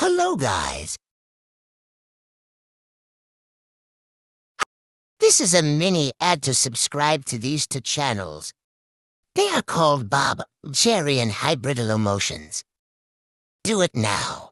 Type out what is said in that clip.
Hello, guys. This is a mini ad to subscribe to these two channels. They are called Bob, Jerry, and Hybridal Emotions. Do it now.